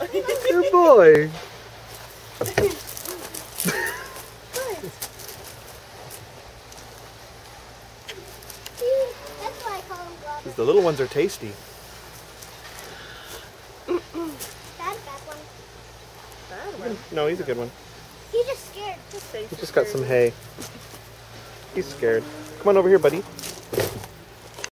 Good boy. The little ones are tasty. Bad, bad one. Bad one. No, he's a good one. He just scared. He just got some hay. He's scared. Come on over here, buddy.